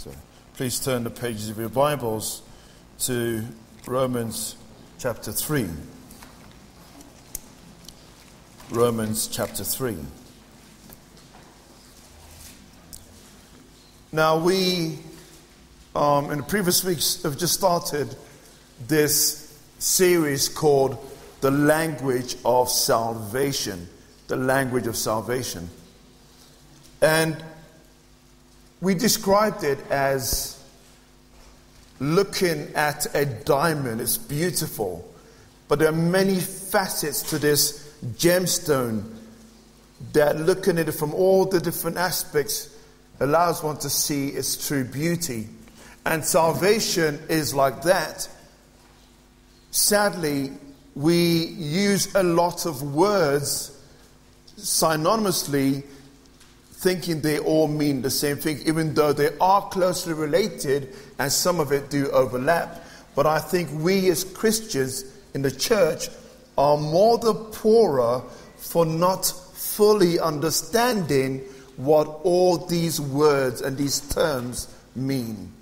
So please turn the pages of your Bibles to Romans chapter 3. Romans chapter 3. Now, we, um, in the previous weeks, have just started this series called The Language of Salvation. The Language of Salvation. And we described it as looking at a diamond. It's beautiful, but there are many facets to this gemstone that looking at it from all the different aspects allows one to see its true beauty. And salvation is like that. Sadly, we use a lot of words synonymously thinking they all mean the same thing, even though they are closely related and some of it do overlap. But I think we as Christians in the church are more the poorer for not fully understanding what all these words and these terms mean.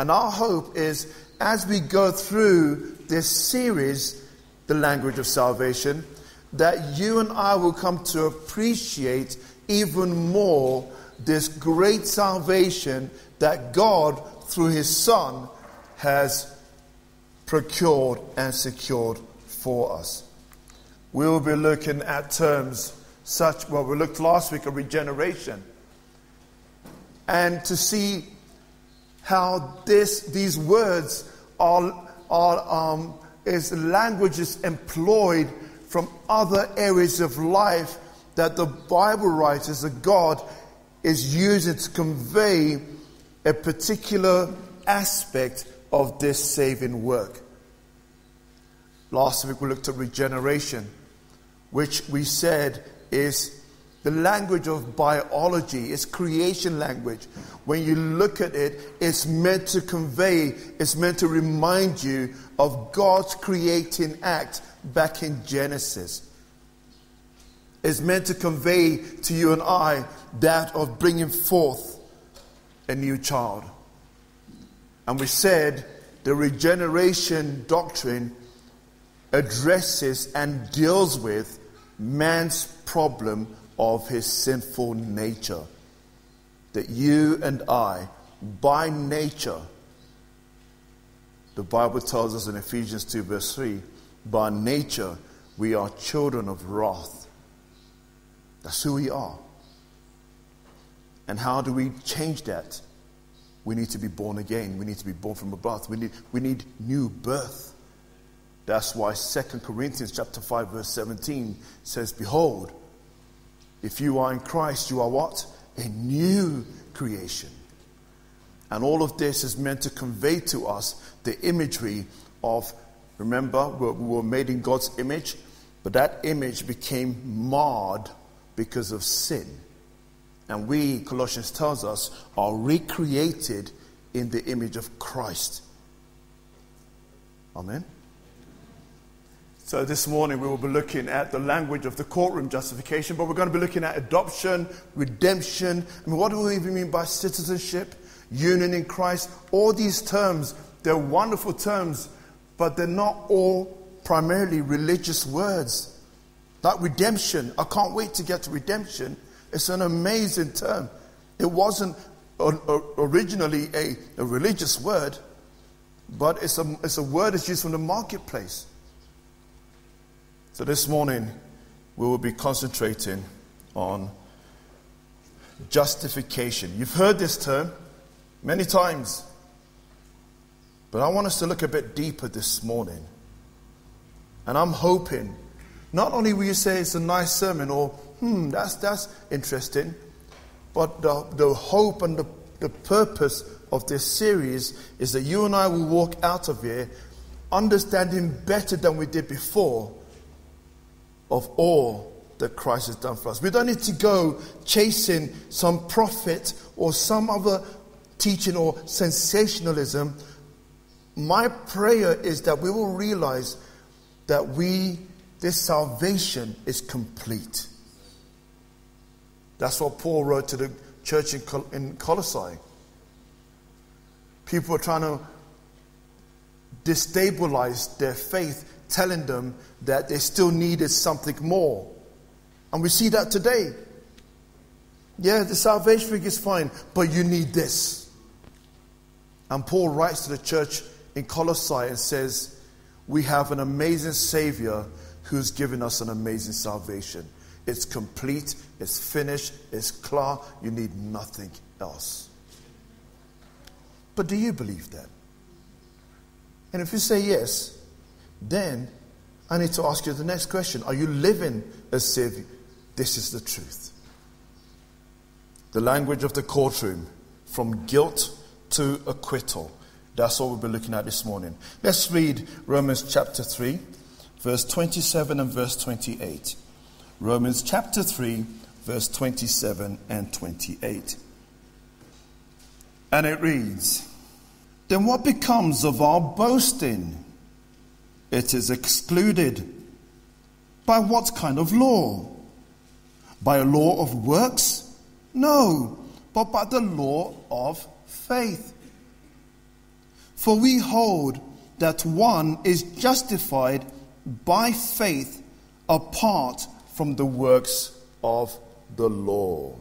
And our hope is as we go through this series, The Language of Salvation, that you and I will come to appreciate even more this great salvation that God, through His Son, has procured and secured for us. We will be looking at terms such, well, we looked last week at regeneration. And to see how this, these words are, are um, is languages employed from other areas of life that the Bible writers, that God is using to convey a particular aspect of this saving work. Last week we looked at regeneration, which we said is the language of biology, it's creation language. When you look at it, it's meant to convey, it's meant to remind you of God's creating act back in Genesis is meant to convey to you and I that of bringing forth a new child. And we said the regeneration doctrine addresses and deals with man's problem of his sinful nature. That you and I, by nature, the Bible tells us in Ephesians 2, verse 3, by nature we are children of wrath that's who we are. And how do we change that? We need to be born again. We need to be born from above. We need, we need new birth. That's why 2 Corinthians chapter 5 verse 17 says, Behold, if you are in Christ, you are what? A new creation. And all of this is meant to convey to us the imagery of, remember, we were made in God's image, but that image became marred because of sin. And we, Colossians tells us, are recreated in the image of Christ. Amen. So this morning we will be looking at the language of the courtroom justification, but we're going to be looking at adoption, redemption. I mean, what do we even mean by citizenship, union in Christ? All these terms, they're wonderful terms, but they're not all primarily religious words. That redemption, I can't wait to get to redemption. It's an amazing term. It wasn't originally a, a religious word, but it's a, it's a word that's used from the marketplace. So this morning, we will be concentrating on justification. You've heard this term many times, but I want us to look a bit deeper this morning. And I'm hoping not only will you say it's a nice sermon or, hmm, that's, that's interesting, but the, the hope and the, the purpose of this series is that you and I will walk out of here understanding better than we did before of all that Christ has done for us. We don't need to go chasing some prophet or some other teaching or sensationalism. My prayer is that we will realize that we this salvation is complete. That's what Paul wrote to the church in, Col- in Colossae. people were trying to destabilize their faith, telling them that they still needed something more. And we see that today. Yeah, the salvation thing is fine, but you need this. And Paul writes to the church in Colossae and says, We have an amazing Savior who's given us an amazing salvation. It's complete, it's finished, it's clear. You need nothing else. But do you believe that? And if you say yes, then I need to ask you the next question Are you living as if this is the truth? The language of the courtroom from guilt to acquittal. That's what we'll be looking at this morning. Let's read Romans chapter 3, verse 27 and verse 28. Romans chapter 3, verse 27 and 28. And it reads Then what becomes of our boasting? It is excluded. By what kind of law? By a law of works? No, but by the law of faith. For we hold that one is justified by faith apart from the works of the law.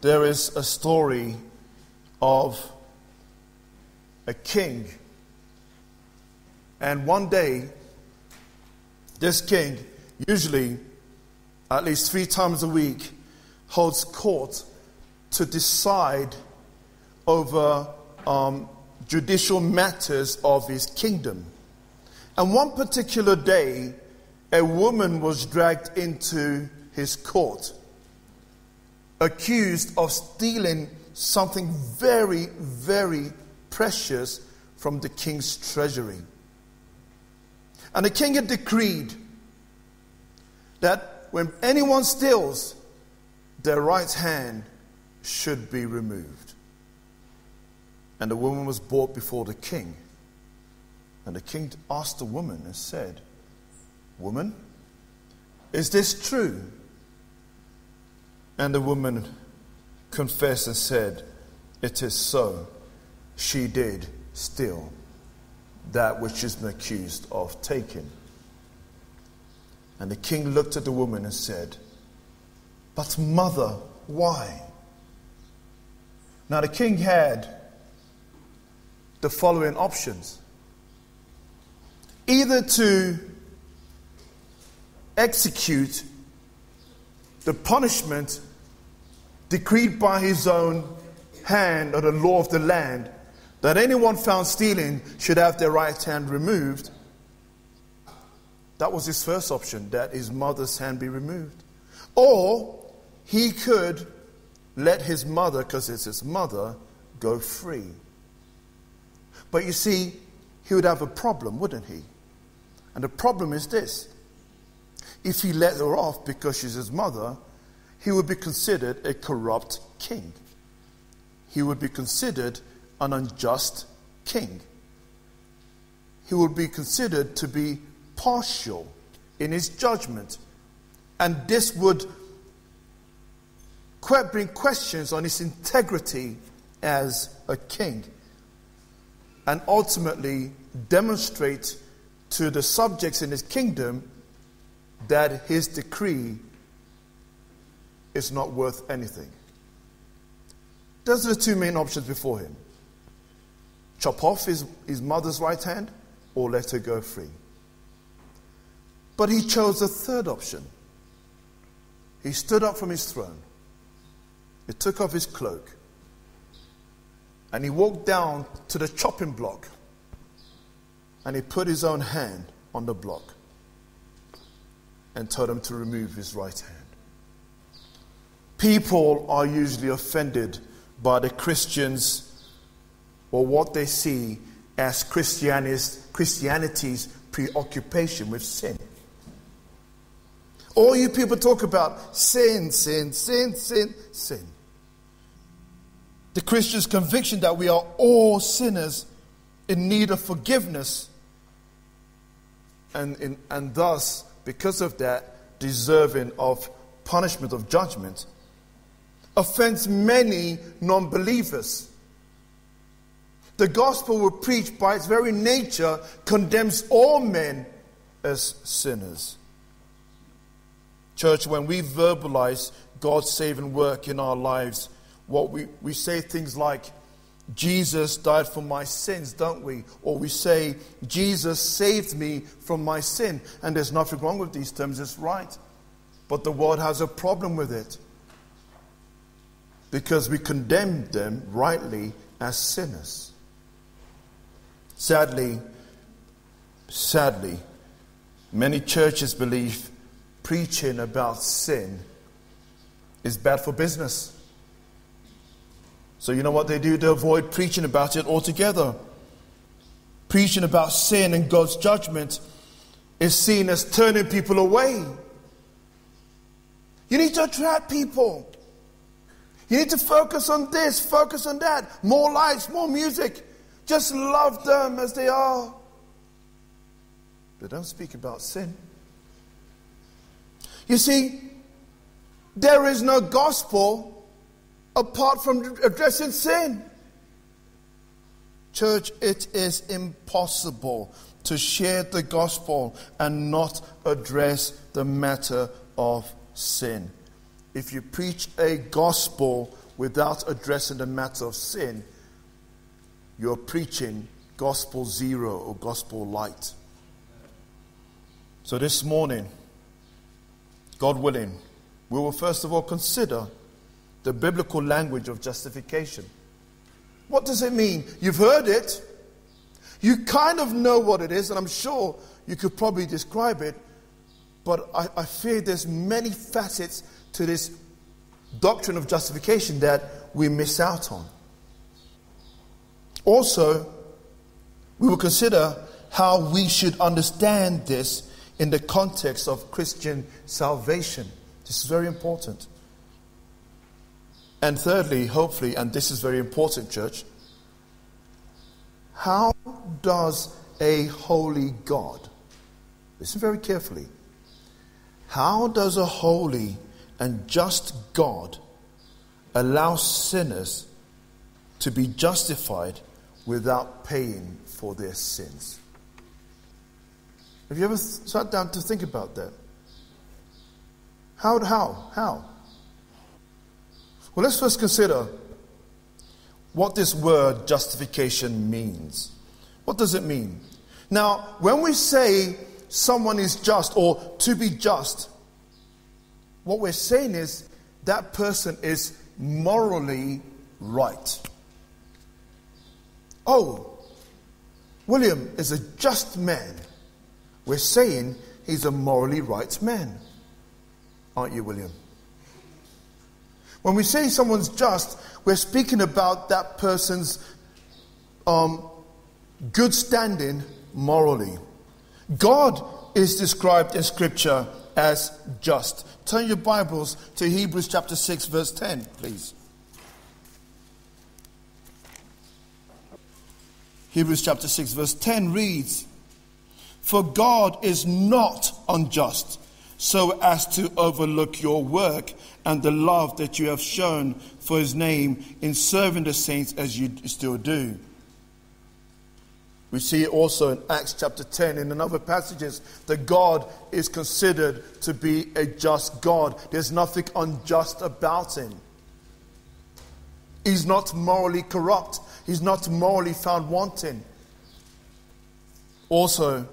There is a story of a king, and one day, this king, usually at least three times a week, holds court to decide over um, judicial matters of his kingdom. And one particular day, a woman was dragged into his court, accused of stealing something very, very precious from the king's treasury. And the king had decreed that when anyone steals, their right hand should be removed. And the woman was brought before the king. And the king asked the woman and said, Woman, is this true? And the woman confessed and said, It is so. She did steal that which she's been accused of taking. And the king looked at the woman and said, But mother, why? Now the king had the following options either to execute the punishment decreed by his own hand or the law of the land that anyone found stealing should have their right hand removed. That was his first option, that his mother's hand be removed. Or he could let his mother, because it's his mother, go free. But you see, he would have a problem, wouldn't he? And the problem is this if he let her off because she's his mother, he would be considered a corrupt king. He would be considered an unjust king. He would be considered to be partial in his judgment. And this would bring questions on his integrity as a king. And ultimately demonstrate to the subjects in his kingdom that his decree is not worth anything. Those are the two main options before him chop off his, his mother's right hand or let her go free. But he chose a third option. He stood up from his throne, he took off his cloak, and he walked down to the chopping block and he put his own hand on the block and told him to remove his right hand. People are usually offended by the Christians or what they see as Christianity's preoccupation with sin. All you people talk about sin, sin, sin, sin, sin. The Christian's conviction that we are all sinners in need of forgiveness and, in, and thus because of that, deserving of punishment, of judgment, offends many non believers. The gospel we preach, by its very nature, condemns all men as sinners. Church, when we verbalize God's saving work in our lives, what we, we say things like, Jesus died for my sins, don't we? Or we say, Jesus saved me from my sin. And there's nothing wrong with these terms, it's right. But the world has a problem with it because we condemn them rightly as sinners. Sadly, sadly, many churches believe preaching about sin is bad for business. So, you know what they do to avoid preaching about it altogether? Preaching about sin and God's judgment is seen as turning people away. You need to attract people. You need to focus on this, focus on that. More lights, more music. Just love them as they are. But don't speak about sin. You see, there is no gospel apart from addressing sin. Church, it is impossible to share the gospel and not address the matter of sin. If you preach a gospel without addressing the matter of sin, you're preaching gospel zero or gospel light. So this morning, God willing, we will first of all consider the biblical language of justification. What does it mean? You've heard it. You kind of know what it is, and I'm sure you could probably describe it, but I, I fear there's many facets to this doctrine of justification that we miss out on. Also, we will consider how we should understand this in the context of Christian salvation. This is very important. And thirdly, hopefully, and this is very important, church, how does a holy God, listen very carefully, how does a holy and just God allow sinners to be justified without paying for their sins? Have you ever sat down to think about that? How? How? How? Well, let's first consider what this word justification means. What does it mean? Now, when we say someone is just or to be just, what we're saying is that person is morally right. Oh, William is a just man. We're saying he's a morally right man. Aren't you, William? When we say someone's just, we're speaking about that person's um, good standing morally. God is described in Scripture as just. Turn your Bibles to Hebrews chapter 6, verse 10, please. Hebrews chapter 6, verse 10 reads, For God is not unjust so as to overlook your work and the love that you have shown for his name in serving the saints as you still do. We see it also in Acts chapter 10 in another passages that God is considered to be a just God. There's nothing unjust about him. He's not morally corrupt. He's not morally found wanting. Also,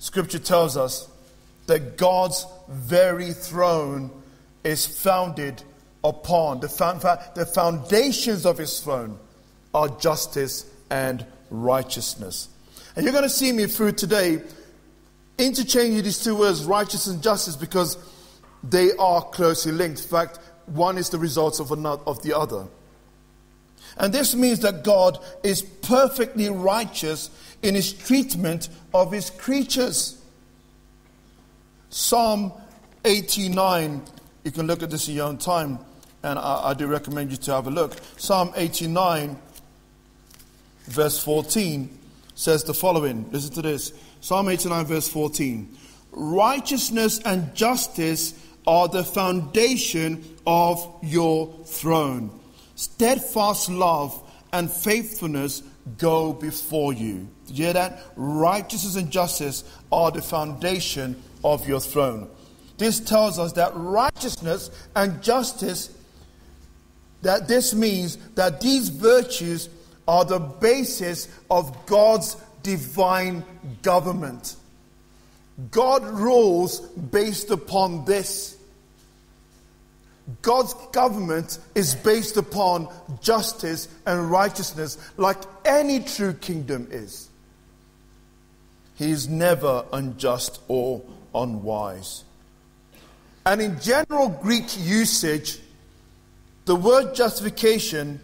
scripture tells us that God's very throne is founded upon. The, the foundations of his throne are justice and righteousness. And you're going to see me through today interchanging these two words, righteousness and justice, because they are closely linked. In fact, one is the result of, another, of the other. And this means that God is perfectly righteous in his treatment of his creatures. Psalm 89, you can look at this in your own time, and I, I do recommend you to have a look. Psalm 89, verse 14, says the following. Listen to this Psalm 89, verse 14. Righteousness and justice are the foundation of your throne. Steadfast love and faithfulness go before you. Did you hear that? Righteousness and justice are the foundation of your throne. This tells us that righteousness and justice, that this means that these virtues are the basis of God's divine government. God rules based upon this. God's government is based upon justice and righteousness, like any true kingdom is. He is never unjust or unwise. And in general Greek usage, the word justification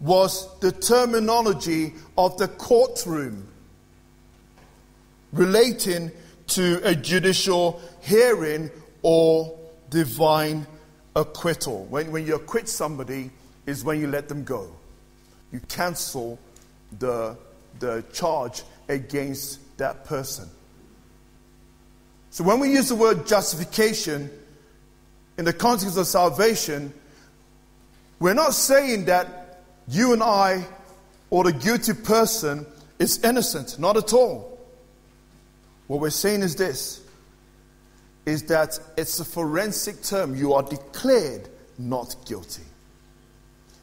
was the terminology of the courtroom relating to a judicial hearing or divine acquittal. When, when you acquit somebody, is when you let them go. You cancel the, the charge against that person. So when we use the word justification in the context of salvation, we're not saying that you and I or the guilty person is innocent. Not at all. What we're saying is this is that it's a forensic term. You are declared not guilty.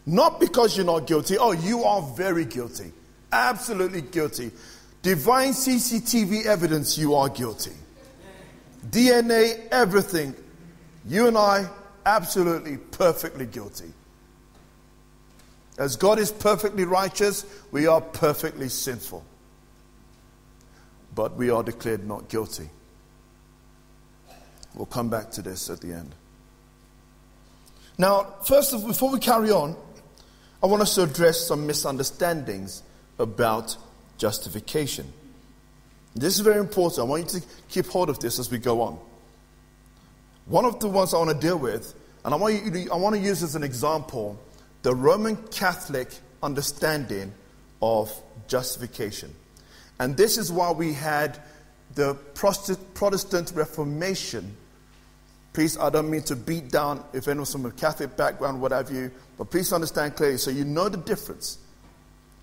Not because you're not guilty. Oh, you are very guilty. Absolutely guilty. Divine CCTV evidence, you are guilty. DNA, everything. You and I, absolutely, perfectly guilty. As God is perfectly righteous, we are perfectly sinful but we are declared not guilty. We'll come back to this at the end. Now, first, of, before we carry on, I want us to address some misunderstandings about justification. This is very important. I want you to keep hold of this as we go on. One of the ones I want to deal with, and I want, you, I want to use as an example the Roman Catholic understanding of justification. And this is why we had the Protestant Reformation. Please, I don't mean to beat down if anyone's from a Catholic background, what have you, but please understand clearly so you know the difference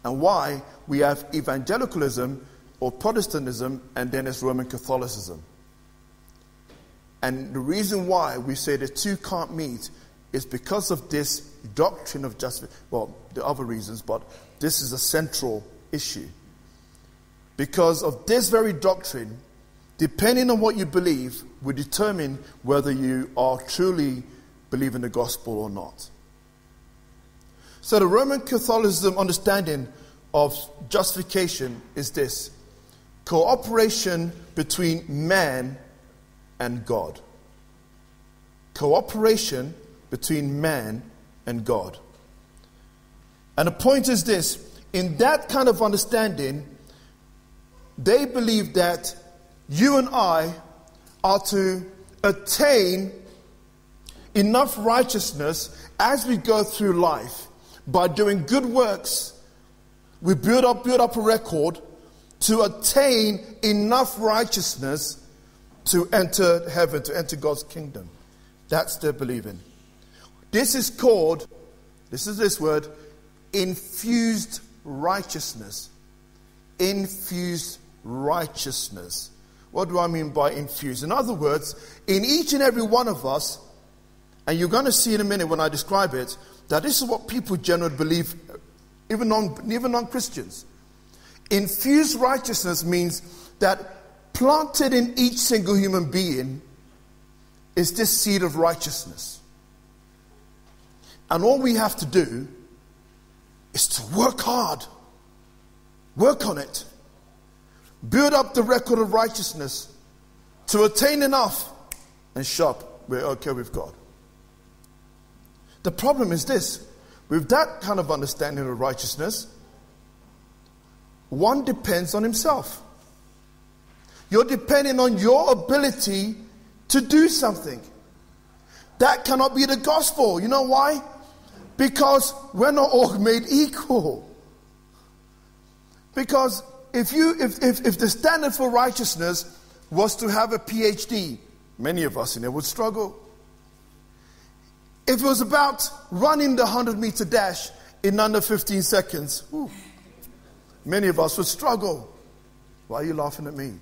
and why we have evangelicalism or Protestantism and then it's Roman Catholicism. And the reason why we say the two can't meet is because of this doctrine of justice. Well, the other reasons, but this is a central issue. Because of this very doctrine, depending on what you believe, will determine whether you are truly believing the gospel or not. So, the Roman Catholicism understanding of justification is this cooperation between man and God. Cooperation between man and God. And the point is this in that kind of understanding, they believe that you and I are to attain enough righteousness as we go through life by doing good works. We build up, build up a record to attain enough righteousness to enter heaven, to enter God's kingdom. That's their believing. This is called, this is this word, infused righteousness. Infused righteousness. What do I mean by infused? In other words, in each and every one of us, and you're going to see in a minute when I describe it, that this is what people generally believe, even non, even non-Christians. Infused righteousness means that planted in each single human being is this seed of righteousness. And all we have to do is to work hard, work on it, build up the record of righteousness to attain enough and shop, we're okay with God. The problem is this with that kind of understanding of righteousness, one depends on himself. You're depending on your ability to do something. That cannot be the gospel. You know why? Because we're not all made equal. Because if, you, if, if, if the standard for righteousness was to have a PhD, many of us in there would struggle. If it was about running the 100 meter dash, in under 15 seconds. Whew. Many of us would struggle. Why are you laughing at me?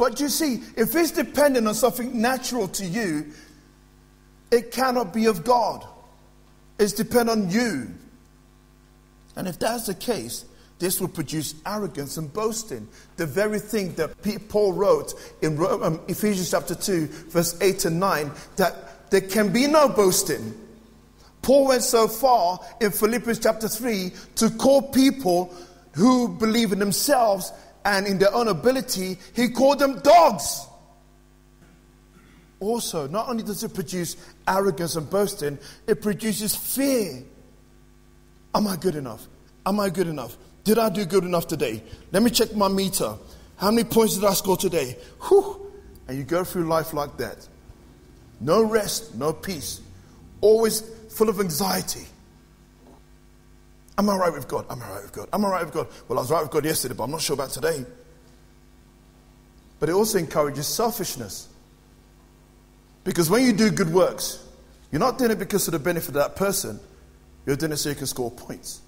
But you see, if it's dependent on something natural to you, it cannot be of God. It's dependent on you. And if that's the case, this will produce arrogance and boasting. The very thing that Paul wrote in um, Ephesians chapter 2, verse 8 and 9, that there can be no boasting. Paul went so far in Philippians chapter 3 to call people who believe in themselves and in their own ability, he called them dogs. Also, not only does it produce arrogance and boasting, it produces fear. Am I good enough? Am I good enough? Did I do good enough today? Let me check my meter. How many points did I score today? Whew. And you go through life like that. No rest, no peace. Always full of anxiety. Am I right with God? Am I right with God? Am I right with God? Well, I was right with God yesterday, but I'm not sure about today. But it also encourages selfishness. Because when you do good works, you're not doing it because of the benefit of that person, you're doing it so you can score points.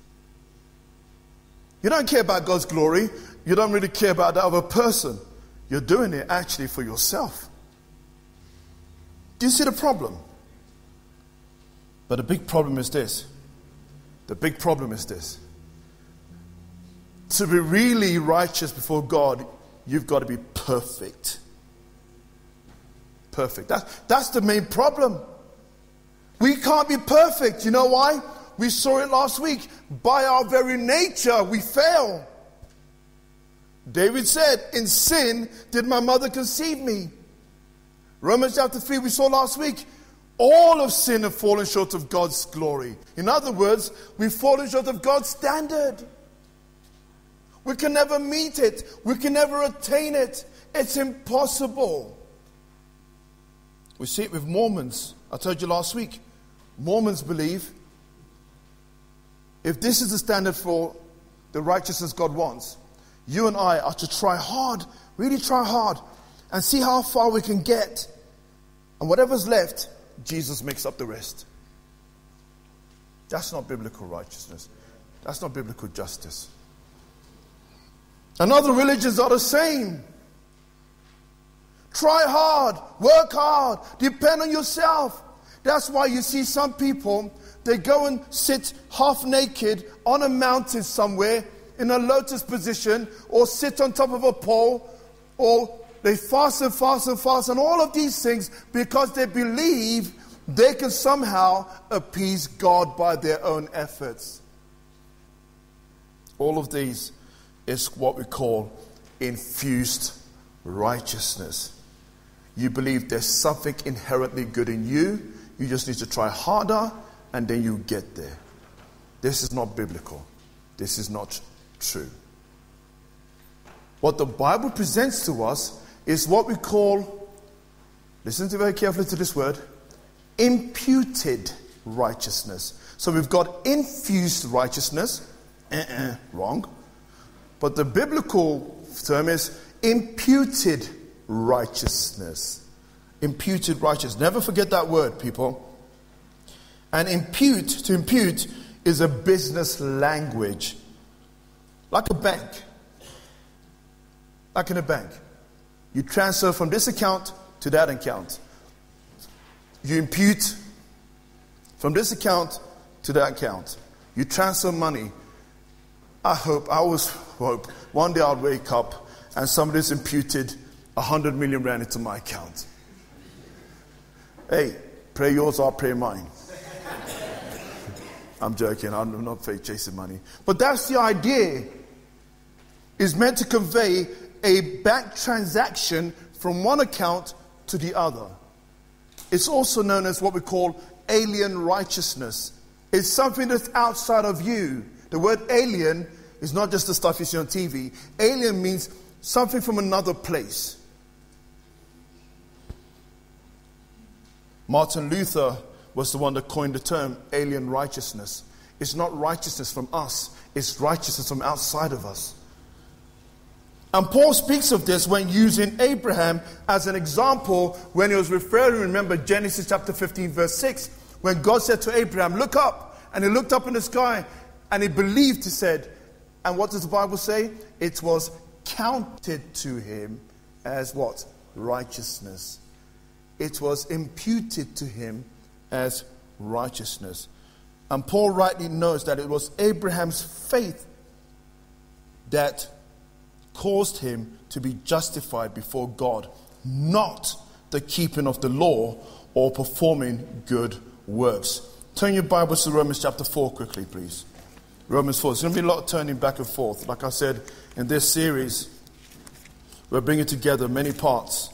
You don't care about God's glory, you don't really care about that other person. You're doing it actually for yourself. Do you see the problem? But the big problem is this the big problem is this to be really righteous before God, you've got to be perfect. Perfect. That, that's the main problem. We can't be perfect. You know why? We saw it last week. By our very nature, we fail. David said, In sin did my mother conceive me. Romans chapter 3, we saw last week. All of sin have fallen short of God's glory. In other words, we've fallen short of God's standard. We can never meet it, we can never attain it. It's impossible. We see it with Mormons. I told you last week. Mormons believe if this is the standard for the righteousness God wants, you and I are to try hard, really try hard, and see how far we can get. And whatever's left, Jesus makes up the rest. That's not biblical righteousness. That's not biblical justice. And other religions are the same. Try hard, work hard, depend on yourself. That's why you see some people, they go and sit half naked on a mountain somewhere in a lotus position or sit on top of a pole or they fast and fast and fast and all of these things because they believe they can somehow appease God by their own efforts. All of these is what we call infused righteousness. You believe there's something inherently good in you, you just need to try harder, and then you get there. This is not biblical. This is not true. What the Bible presents to us is what we call, listen to very carefully to this word, imputed righteousness. So we've got infused righteousness, uh-uh, wrong. But the biblical term is imputed righteousness. Imputed righteousness. Never forget that word, people. And impute, to impute, is a business language. Like a bank. Like in a bank. You transfer from this account to that account. You impute from this account to that account. You transfer money. I hope, I always hope, one day I'll wake up and somebody's imputed 100 million rand into my account. Hey, pray yours, I'll pray mine. I'm joking, I'm not chasing money. But that's the idea. Is meant to convey a bank transaction from one account to the other. It's also known as what we call alien righteousness. It's something that's outside of you. The word alien is not just the stuff you see on TV. Alien means something from another place. Martin Luther was the one that coined the term alien righteousness. It's not righteousness from us, it's righteousness from outside of us. And Paul speaks of this when using Abraham as an example when he was referring, remember Genesis chapter 15, verse 6, When God said to Abraham, Look up, and he looked up in the sky and he believed, he said, and what does the Bible say? It was counted to him as what? Righteousness. It was imputed to him as righteousness. And Paul rightly knows that it was Abraham's faith that caused him to be justified before God, not the keeping of the law or performing good works. Turn your Bibles to Romans chapter 4 quickly, please. Romans 4. There's going to be a lot of turning back and forth. Like I said, in this series, we're bringing together many parts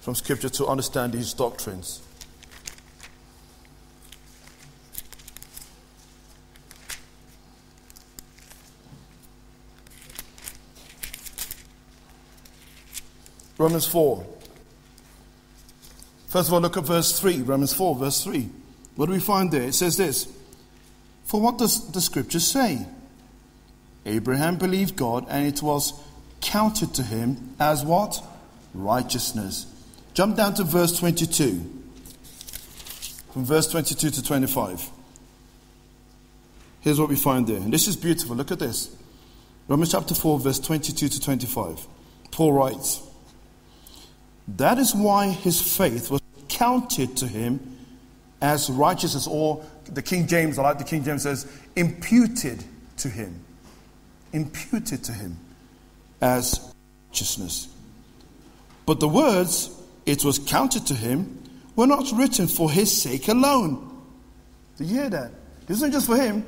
from Scripture to understand these doctrines. Romans 4. First of all, look at verse 3. Romans 4, verse 3. What do we find there? It says this For what does the scripture say? Abraham believed God, and it was counted to him as what? Righteousness. Jump down to verse 22. From verse 22 to 25. Here's what we find there. And this is beautiful. Look at this. Romans chapter 4, verse 22 to 25. Paul writes, That is why his faith was counted to him as righteousness, or the King James, I like the King James says, imputed to him. Imputed to him as righteousness. But the words, it was counted to him, were not written for his sake alone. Do you hear that? This isn't just for him.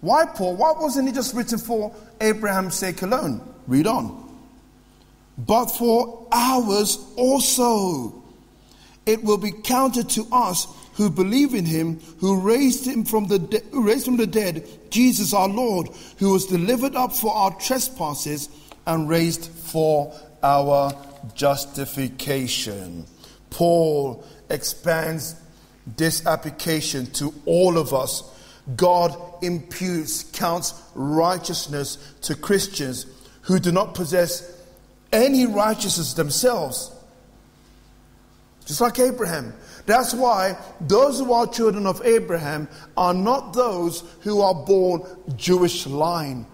Why, Paul? Why wasn't it just written for Abraham's sake alone? Read on. But for ours also. It will be counted to us who believe in him who raised him from the de- raised from the dead Jesus our Lord who was delivered up for our trespasses and raised for our justification. Paul expands this application to all of us. God imputes counts righteousness to Christians who do not possess any righteousness themselves just like Abraham. That's why those who are children of Abraham are not those who are born Jewish line,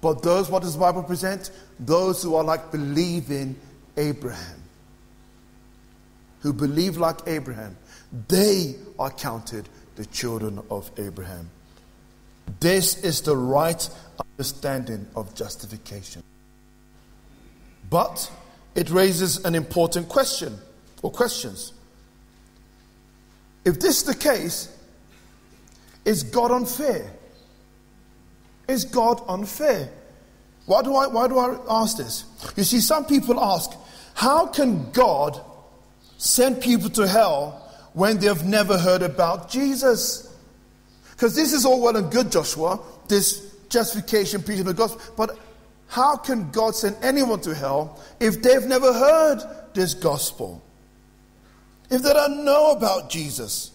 but those, what does the Bible present? Those who are like believing Abraham. Who believe like Abraham. They are counted the children of Abraham. This is the right understanding of justification. But it raises an important question or questions. If this is the case, is God unfair? Is God unfair? Why do I, why do I ask this? You see, some people ask, how can God send people to hell when they've never heard about Jesus? Because this is all well and good, Joshua, this justification, preaching the gospel, but how can God send anyone to hell if they've never heard this gospel? if they don't know about Jesus?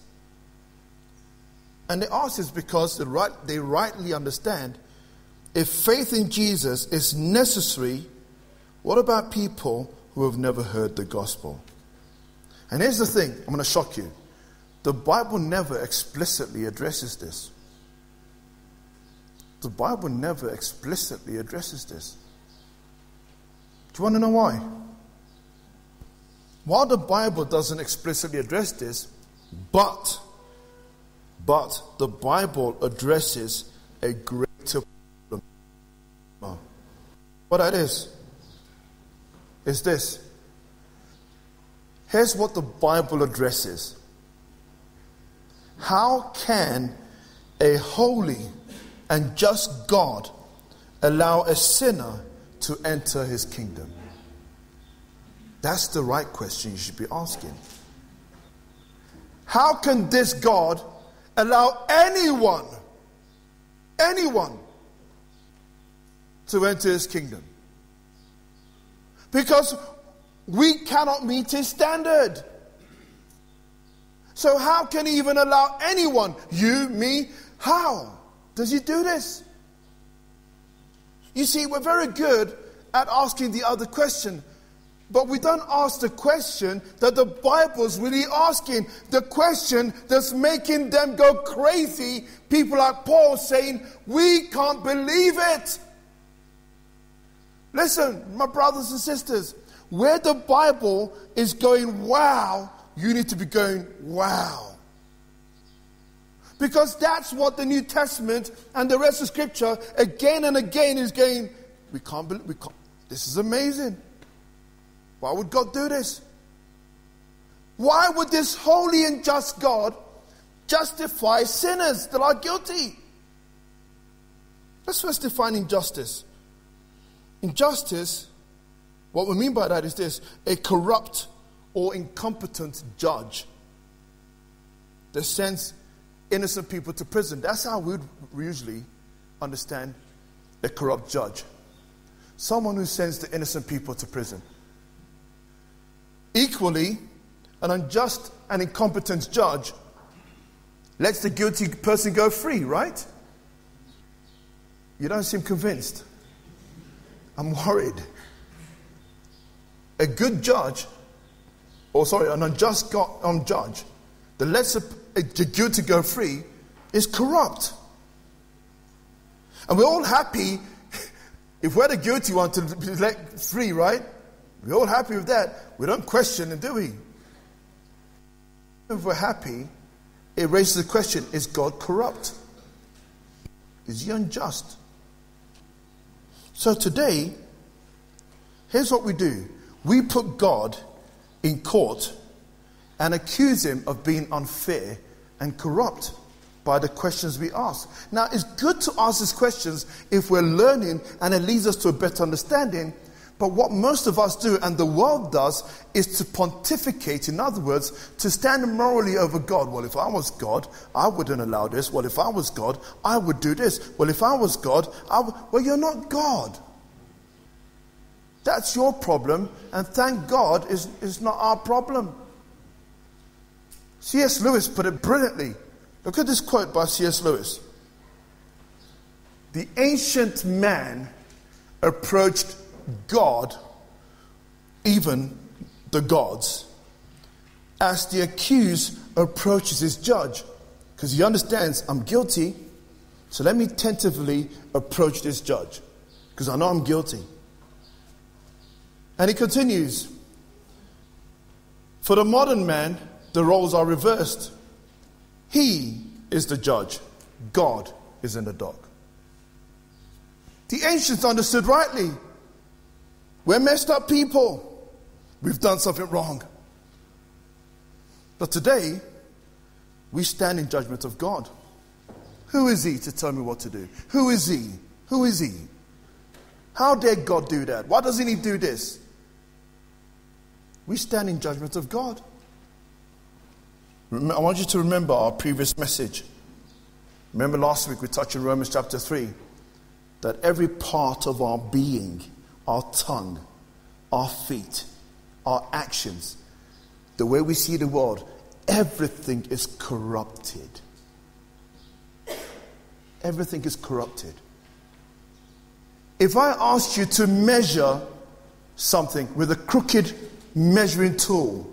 And they ask this because they, right, they rightly understand if faith in Jesus is necessary, what about people who have never heard the gospel? And here's the thing I'm going to shock you. The Bible never explicitly addresses this. The Bible never explicitly addresses this. Do you want to know why? While the Bible doesn't explicitly address this, but but the Bible addresses a greater problem. What that is is this. Here's what the Bible addresses. How can a holy and just God allow a sinner to enter his kingdom? That's the right question you should be asking. How can this God allow anyone, anyone, to enter his kingdom? Because we cannot meet his standard. So, how can he even allow anyone, you, me, how does he do this? You see, we're very good at asking the other question but we don't ask the question that the Bible's really asking. The question that's making them go crazy. People like Paul saying, We can't believe it. Listen, my brothers and sisters, where the Bible is going, wow, you need to be going, wow. Because that's what the New Testament and the rest of Scripture again and again is going, we can't believe, we can't, this is amazing. Why would God do this? Why would this holy and just God justify sinners that are guilty? Let's first define injustice. Injustice, what we mean by that is this a corrupt or incompetent judge The sends innocent people to prison. That's how we usually understand a corrupt judge. Someone who sends the innocent people to prison. Equally, an unjust and incompetent judge lets the guilty person go free, right? You don't seem convinced. I'm worried. A good judge, or sorry, an unjust God, um, judge that lets the guilty go free is corrupt. And we're all happy if we're the guilty one to be let free, right? We're all happy with that. We don't question it, do we? If we're happy, it raises the question is God corrupt? Is he unjust? So today, here's what we do we put God in court and accuse him of being unfair and corrupt by the questions we ask. Now, it's good to ask these questions if we're learning and it leads us to a better understanding. But what most of us do, and the world does, is to pontificate. In other words, to stand morally over God. Well, if I was God, I wouldn't allow this. Well, if I was God, I would do this. Well, if I was God, I would. Well, you're not God. That's your problem, and thank God is, is not our problem. C.S. Lewis put it brilliantly. Look at this quote by C.S. Lewis. The ancient man approached God, even the gods, as the accused approaches his judge. Because he understands I'm guilty, so let me tentatively approach this judge, because I know I'm guilty. And he continues For the modern man, the roles are reversed. He is the judge, God is in the dock. The ancients understood rightly we're messed up people. We've done something wrong. But today, we stand in judgment of God. Who is He to tell me what to do? Who is He? Who is He? How dare God do that? Why doesn't He do this? We stand in judgment of God. I want you to remember our previous message. Remember last week we touched on Romans chapter 3 that every part of our being our tongue, our feet, our actions, the way we see the world, everything is corrupted. Everything is corrupted. If I asked you to measure something with a crooked measuring tool,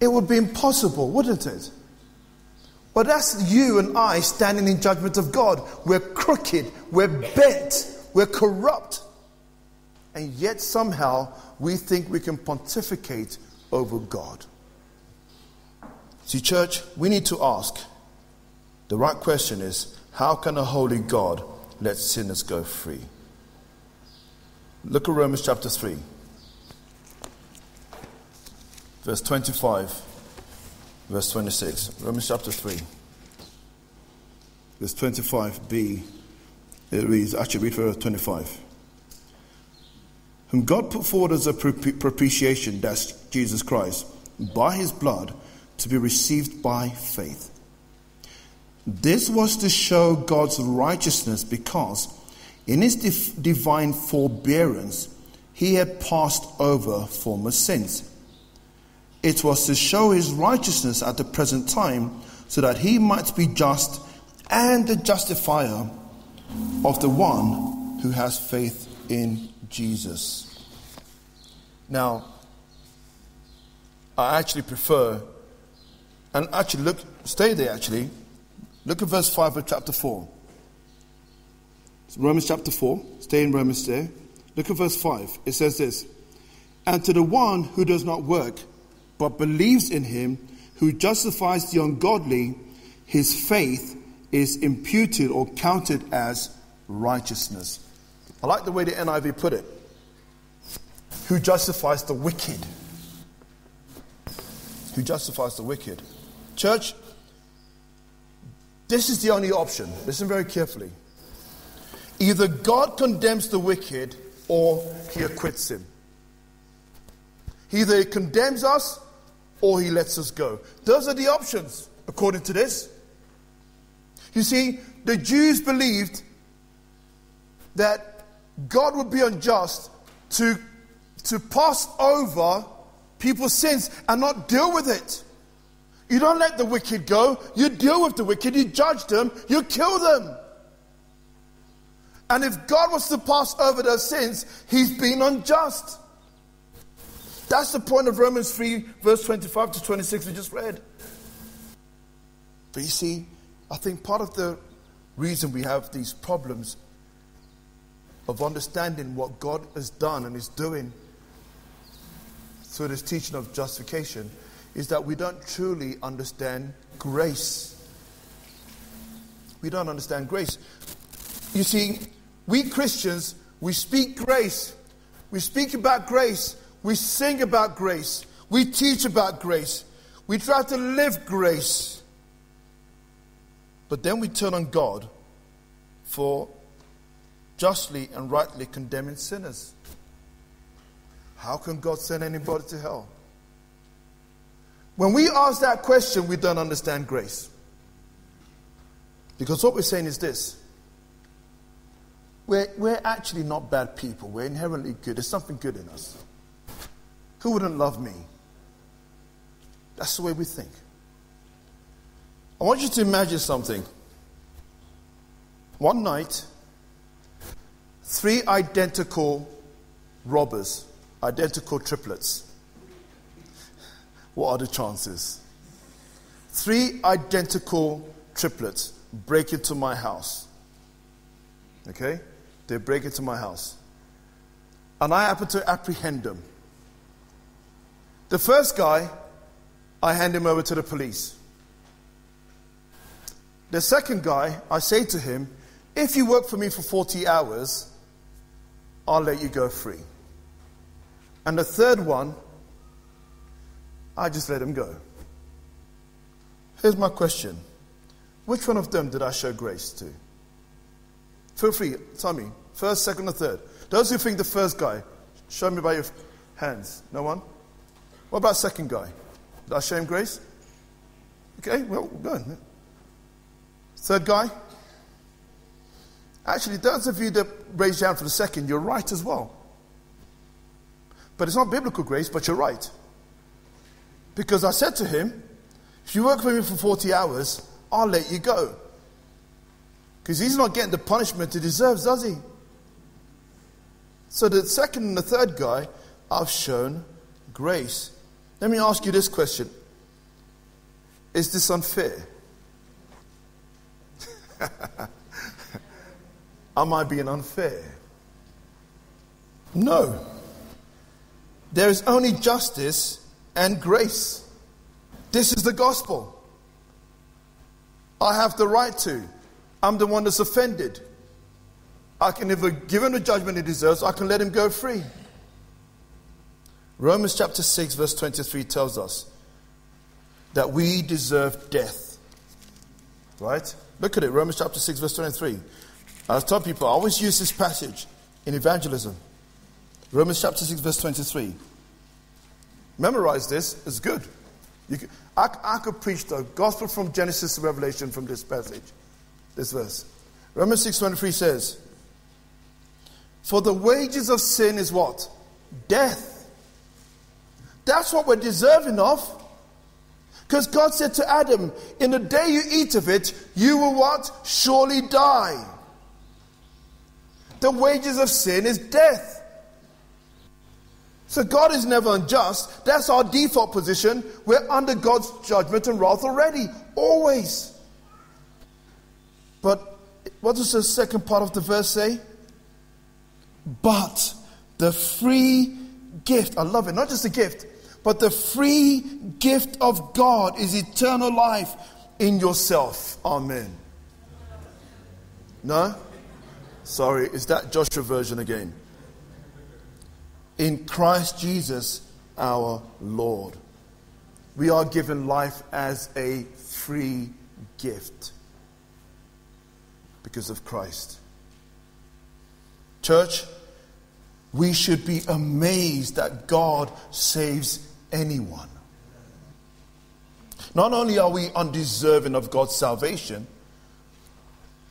it would be impossible, wouldn't it? But that's you and I standing in judgment of God. We're crooked, we're bent, we're corrupt. And yet somehow we think we can pontificate over God. See, church, we need to ask the right question is how can a holy God let sinners go free? Look at Romans chapter 3, verse 25, verse 26. Romans chapter 3, verse 25b. It reads, actually, read verse 25. Whom God put forward as a propitiation, that's Jesus Christ, by his blood to be received by faith. This was to show God's righteousness because in his divine forbearance he had passed over former sins. It was to show his righteousness at the present time so that he might be just and the justifier of the one who has faith in Jesus. Now, I actually prefer, and actually look, stay there actually. Look at verse 5 of chapter 4. Romans chapter 4, stay in Romans there. Look at verse 5. It says this And to the one who does not work, but believes in him who justifies the ungodly, his faith is imputed or counted as righteousness. I like the way the NIV put it. Who justifies the wicked? Who justifies the wicked? Church, this is the only option. Listen very carefully. Either God condemns the wicked or he acquits him. Either he condemns us or he lets us go. Those are the options, according to this. You see, the Jews believed that God would be unjust to, to pass over people's sins and not deal with it. You don't let the wicked go, you deal with the wicked, you judge them, you kill them. And if God was to pass over their sins, he's been unjust. That's the point of Romans 3, verse 25 to 26, we just read. But you see, I think part of the reason we have these problems of understanding what God has done and is doing through this teaching of justification is that we don't truly understand grace. We don't understand grace. You see, we Christians, we speak grace. We speak about grace. We sing about grace. We teach about grace. We try to live grace. But then we turn on God for justly and rightly condemning sinners. How can God send anybody to hell? When we ask that question, we don't understand grace. Because what we're saying is this we're, we're actually not bad people, we're inherently good. There's something good in us. Who wouldn't love me? That's the way we think. I want you to imagine something. One night, three identical robbers, identical triplets. What are the chances? Three identical triplets break into my house. Okay? They break into my house. And I happen to apprehend them. The first guy, I hand him over to the police. The second guy, I say to him, if you work for me for 40 hours, I'll let you go free. And the third one, I just let him go. Here's my question Which one of them did I show grace to? Feel free, tell me. First, second, or third. Those who think the first guy, show me by your hands. No one? What about second guy? Did I show him grace? Okay, well, good. Third guy? Actually, those of you that raised down for the second, you're right as well. But it's not biblical grace, but you're right. Because I said to him, if you work for me for 40 hours, I'll let you go. Because he's not getting the punishment he deserves, does he? So the second and the third guy, I've shown grace. Let me ask you this question Is this unfair? Am I being unfair? No. There is only justice and grace. This is the gospel. I have the right to. I'm the one that's offended. I can either give him the judgment he deserves, I can let him go free. Romans chapter 6, verse 23 tells us that we deserve death. Right? Look at it, Romans chapter 6, verse 23. I tell people, I always use this passage in evangelism. Romans chapter 6, verse 23. Memorize this, it's good. I, I could preach the gospel from Genesis to Revelation from this passage, this verse. Romans 6, 23 says, For the wages of sin is what? Death. That's what we're deserving of. Because God said to Adam, In the day you eat of it, you will what? Surely die. The wages of sin is death. So God is never unjust. That's our default position. We're under God's judgment and wrath already, always. But what does the second part of the verse say? But the free gift, I love it, not just a gift, but the free gift of God is eternal life in yourself. Amen. No? Sorry, is that Joshua version again? in Christ Jesus our Lord. We are given life as a free gift because of Christ. Church, we should be amazed that God saves anyone. Not only are we undeserving of God's salvation,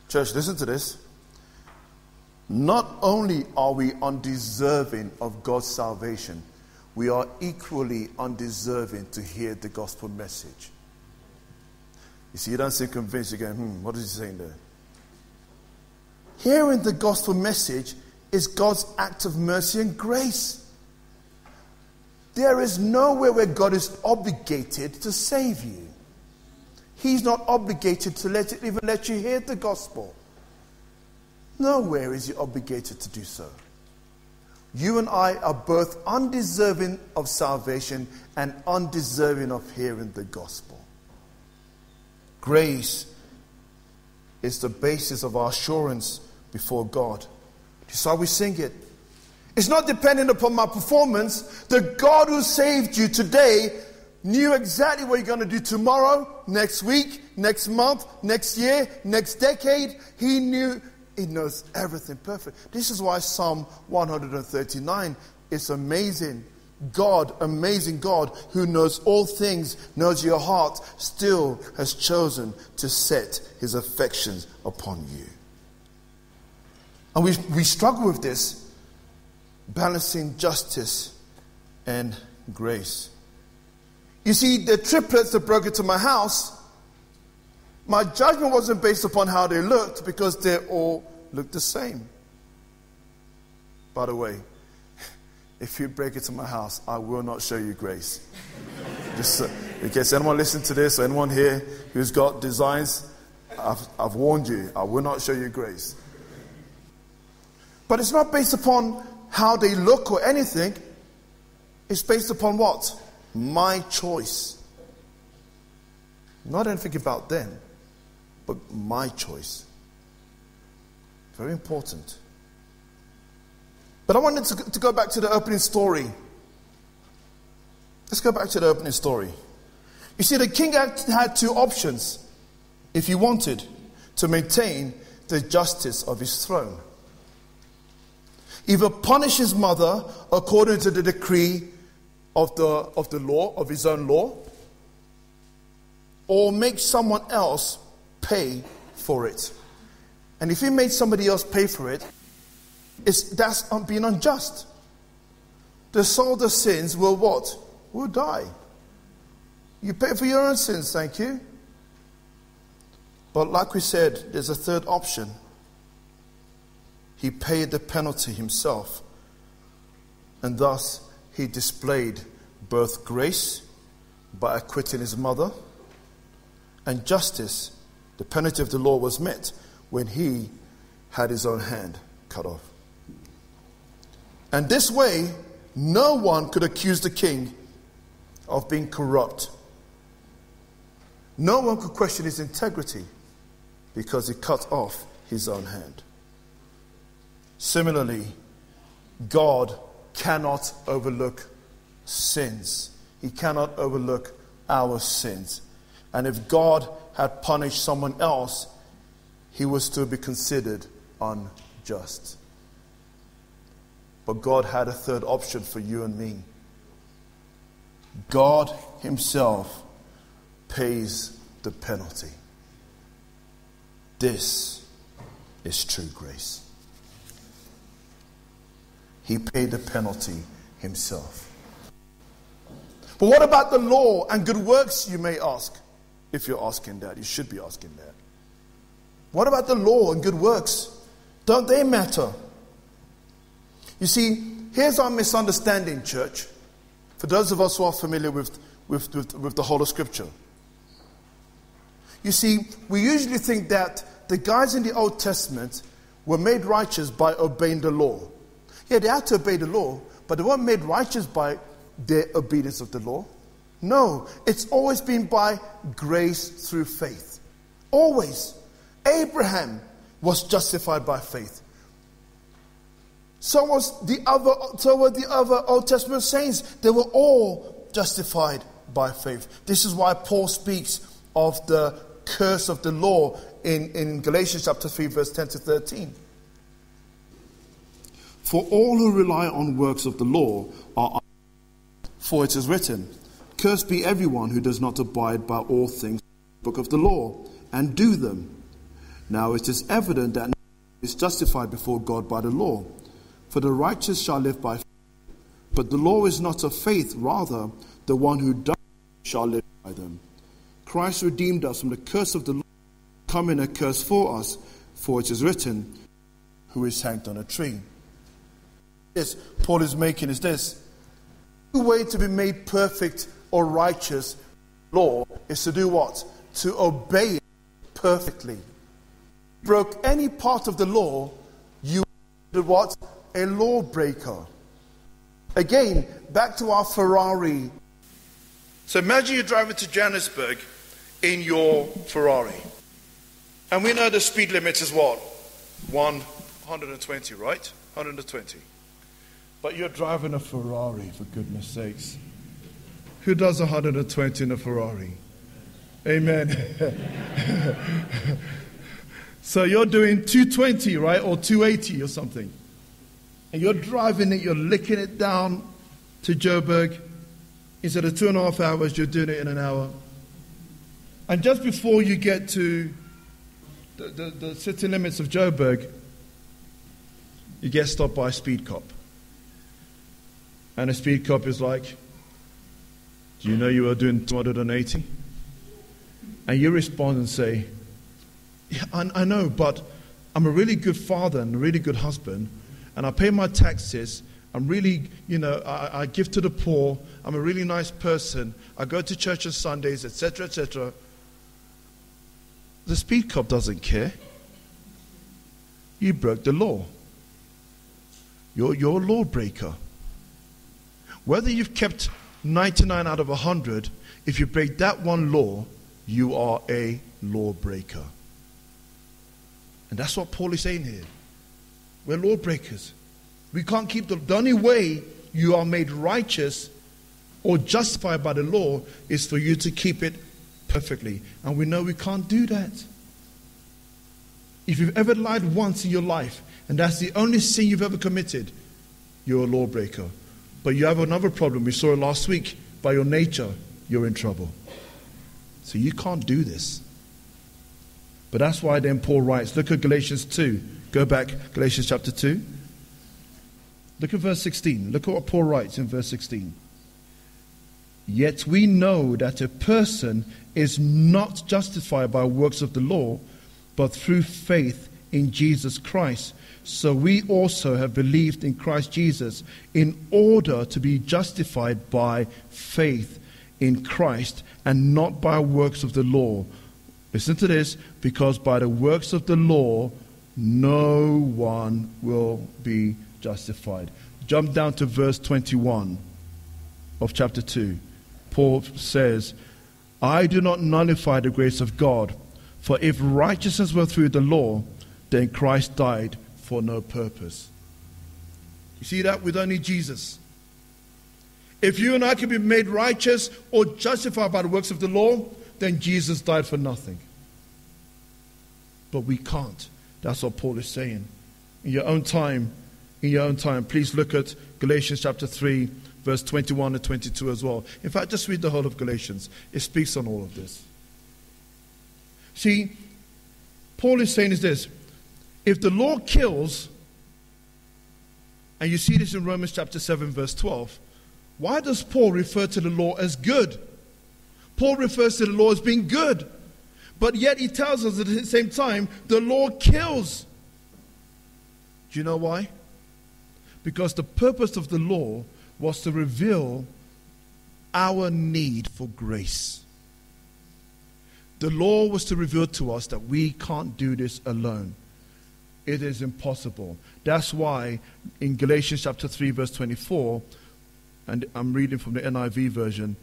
church, listen to this. Not only are we undeserving of God's salvation, we are equally undeserving to hear the gospel message. You see, you don't seem convinced. You're going, hmm, what is he saying there? Hearing the gospel message is God's act of mercy and grace. There is nowhere where God is obligated to save you. He's not obligated to let it, even let you hear the gospel. Nowhere is he obligated to do so. You and I are both undeserving of salvation and undeserving of hearing the gospel. Grace is the basis of our assurance before God. That's how we sing it. It's not dependent upon my performance. The God who saved you today knew exactly what you're going to do tomorrow, next week, next month, next year, next decade. He knew he knows everything perfect. This is why Psalm 139 is amazing. God, amazing God, who knows all things, knows your heart, still has chosen to set his affections upon you. And we, we struggle with this, balancing justice and grace. You see, the triplets that broke into my house, my judgment wasn't based upon how they looked because they all looked the same. By the way, if you break into my house, I will not show you grace. Just in case anyone listen to this or anyone here who's got designs, I've, I've warned you, I will not show you grace. But it's not based upon how they look or anything. is based upon what? My choice. Not anything about them, but my choice. Very important. But I wanted to, to go back to the opening story. Let's go back to the opening story. You see, the king had two options if he wanted to maintain the justice of his throne. Either punish his mother according to the decree of the, of the law, of his own law, or make someone else pay for it. And if he made somebody else pay for it, it's, that's being unjust. The that sins will what? Will die. You pay for your own sins, thank you. But like we said, there's a third option. He paid the penalty himself. And thus, he displayed both grace by acquitting his mother and justice. The penalty of the law was met when he had his own hand cut off. And this way, no one could accuse the king of being corrupt. No one could question his integrity because he cut off his own hand. Similarly, God cannot overlook sins. He cannot overlook our sins. And if God had punished someone else, he would still be considered unjust. But God had a third option for you and me. God Himself pays the penalty. This is true grace. He paid the penalty Himself. But what about the law and good works, you may ask? If you're asking that, you should be asking that. What about the law and good works? Don't they matter? You see, here's our misunderstanding, church. For those of us who are familiar with, with, with, with the whole of Scripture. You see, we usually think that the guys in the Old Testament were made righteous by obeying the law. Yeah, they had to obey the law, but they weren't made righteous by their obedience of the law. No, it's always been by grace through faith. Always. Abraham was justified by faith. So was the other so were the other Old Testament saints. They were all justified by faith. This is why Paul speaks of the curse of the law in, in Galatians chapter 3, verse 10 to 13. For all who rely on works of the law are for it is written, Cursed be everyone who does not abide by all things book of the law and do them. Now it is evident that is justified before God by the law, for the righteous shall live by faith. But the law is not of faith, rather, the one who does shall live by them. Christ redeemed us from the curse of the law, coming a curse for us, for it is written, Who is hanged on a tree. Yes, Paul is making is this. The way to be made perfect or righteous law is to do what? To obey it perfectly. Broke any part of the law, you are what? A lawbreaker. Again, back to our Ferrari. So imagine you're driving to Johannesburg in your Ferrari. And we know the speed limit is what? 120, right? 120. But you're driving a Ferrari, for goodness sakes. Who does 120 in a Ferrari? Amen. so you're doing 220, right? Or 280 or something. And you're driving it, you're licking it down to Joburg. Instead of two and a half hours, you're doing it in an hour. And just before you get to the, the, the city limits of Joburg, you get stopped by a speed cop. And a speed cop is like, Do you know you are doing 280? And you respond and say, yeah, I, I know, but I'm a really good father and a really good husband, and I pay my taxes. I'm really, you know, I, I give to the poor. I'm a really nice person. I go to church on Sundays, etc., etc. The speed cop doesn't care. You broke the law. You're, you're a lawbreaker. Whether you've kept 99 out of 100, if you break that one law, you are a lawbreaker. And that's what Paul is saying here. We're lawbreakers. We can't keep the, the only way you are made righteous or justified by the law is for you to keep it perfectly. And we know we can't do that. If you've ever lied once in your life, and that's the only sin you've ever committed, you're a lawbreaker. But you have another problem. We saw it last week. By your nature, you're in trouble. So you can't do this. But that's why then Paul writes, look at Galatians 2. Go back, Galatians chapter 2. Look at verse 16. Look at what Paul writes in verse 16. Yet we know that a person is not justified by works of the law, but through faith in Jesus Christ. So we also have believed in Christ Jesus in order to be justified by faith in Christ and not by works of the law. Listen to this because by the works of the law, no one will be justified. Jump down to verse 21 of chapter 2. Paul says, I do not nullify the grace of God, for if righteousness were through the law, then Christ died for no purpose. You see that with only Jesus. If you and I can be made righteous or justified by the works of the law, then Jesus died for nothing. But we can't. That's what Paul is saying. In your own time, in your own time, please look at Galatians chapter 3, verse 21 and 22 as well. In fact, just read the whole of Galatians. It speaks on all of this. See, Paul is saying is this if the law kills, and you see this in Romans chapter 7, verse 12, why does Paul refer to the law as good? Paul refers to the law as being good, but yet he tells us at the same time the law kills. Do you know why? Because the purpose of the law was to reveal our need for grace. The law was to reveal to us that we can't do this alone. It is impossible. That's why in Galatians chapter 3, verse 24, and I'm reading from the NIV version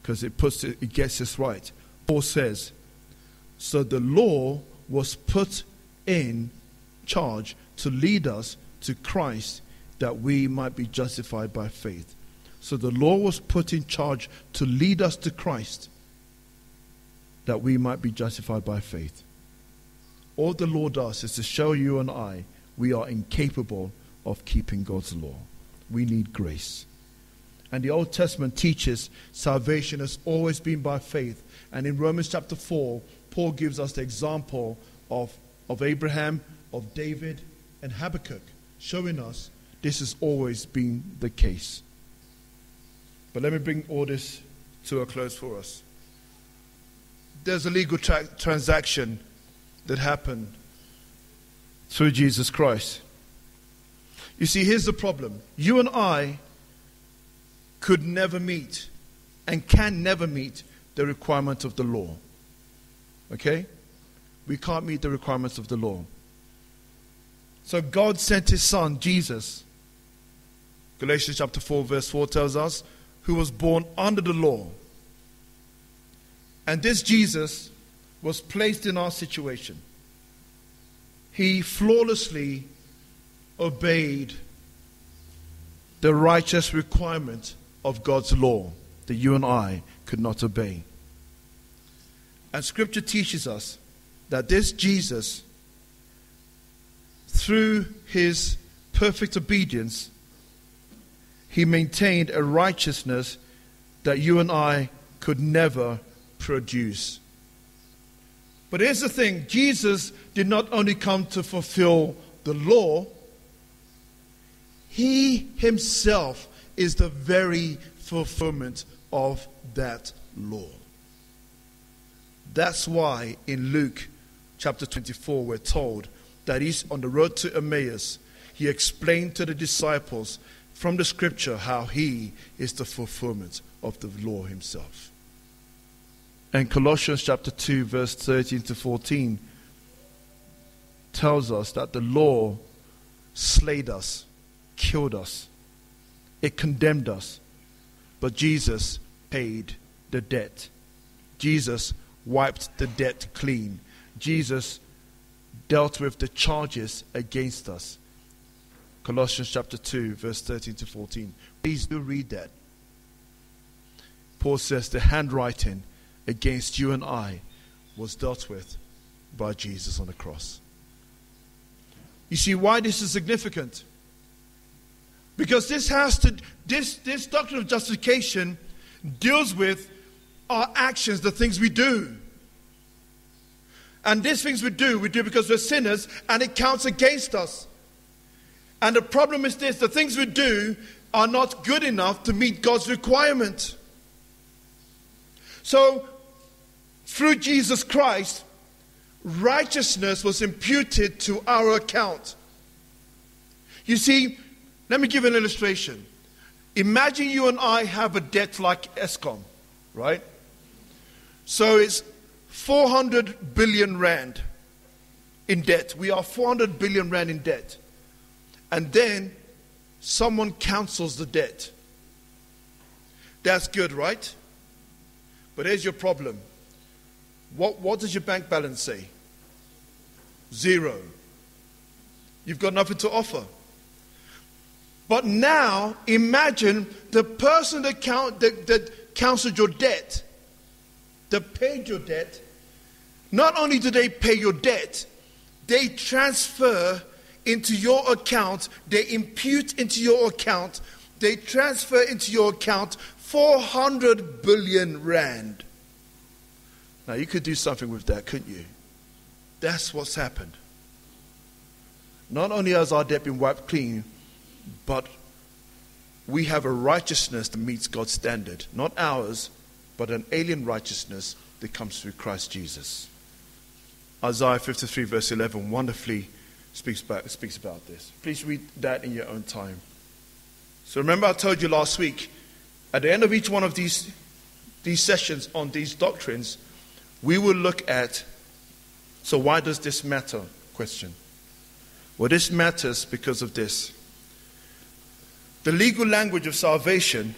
because it puts it, it gets this right. Paul says, So the law was put in charge to lead us to Christ that we might be justified by faith. So the law was put in charge to lead us to Christ that we might be justified by faith. All the law does is to show you and I we are incapable of keeping God's law. We need grace. And the Old Testament teaches salvation has always been by faith. And in Romans chapter 4, Paul gives us the example of, of Abraham, of David, and Habakkuk, showing us this has always been the case. But let me bring all this to a close for us. There's a legal tra- transaction that happened through Jesus Christ. You see, here's the problem. You and I could never meet and can never meet the requirements of the law. Okay? We can't meet the requirements of the law. So God sent his son, Jesus. Galatians chapter 4, verse 4 tells us who was born under the law. And this Jesus was placed in our situation. He flawlessly obeyed the righteous requirement of God's law that you and I could not obey. And scripture teaches us that this Jesus, through his perfect obedience, he maintained a righteousness that you and I could never produce. But here's the thing Jesus did not only come to fulfill the law, he himself is the very fulfillment of that law. That's why in Luke chapter 24, we're told that he's on the road to Emmaus. He explained to the disciples from the scripture how he is the fulfillment of the law himself. And Colossians chapter 2, verse 13 to 14 tells us that the law slayed us, killed us, it condemned us. But Jesus paid the debt. Jesus wiped the debt clean. Jesus dealt with the charges against us. Colossians chapter 2, verse 13 to 14. Please do read that. Paul says the handwriting against you and I was dealt with by Jesus on the cross. You see why this is significant? Because this has to this this doctrine of justification deals with our actions, the things we do. And these things we do, we do because we're sinners and it counts against us. And the problem is this the things we do are not good enough to meet God's requirement. So, through Jesus Christ, righteousness was imputed to our account. You see, let me give an illustration. Imagine you and I have a debt like Eskom, right? So it's 400 billion rand in debt. We are 400 billion rand in debt and then someone cancels the debt. That's good, right? But here's your problem. What, what does your bank balance say? Zero. You've got nothing to offer. But now imagine the person that, count, that, that counseled your debt, that paid your debt, not only do they pay your debt, they transfer into your account, they impute into your account, they transfer into your account 400 billion rand. Now, you could do something with that, couldn't you? That's what's happened. Not only has our debt been wiped clean, but we have a righteousness that meets God's standard. Not ours, but an alien righteousness that comes through Christ Jesus. Isaiah 53, verse 11, wonderfully speaks about, speaks about this. Please read that in your own time. So remember, I told you last week, at the end of each one of these, these sessions on these doctrines, we will look at so, why does this matter? Question. Well, this matters because of this. The legal language of salvation